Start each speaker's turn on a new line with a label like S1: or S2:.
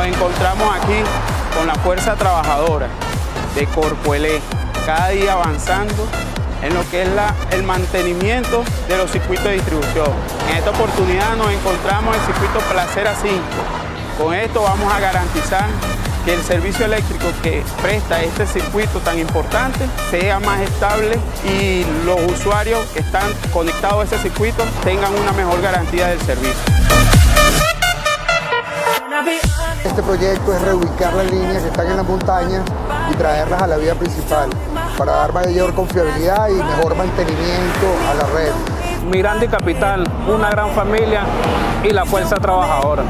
S1: Nos encontramos aquí con la fuerza trabajadora de Corpoelé, cada día avanzando en lo que es la, el mantenimiento de los circuitos de distribución. En esta oportunidad nos encontramos en el circuito Placera 5. Con esto vamos a garantizar que el servicio eléctrico que presta este circuito tan importante sea más estable y los usuarios que están conectados a ese circuito tengan una mejor garantía del servicio.
S2: Este proyecto es reubicar las líneas que están en la montaña y traerlas a la vía principal para dar mayor confiabilidad y mejor mantenimiento a la red.
S3: Miranda y Capital, una gran familia y la fuerza trabajadora.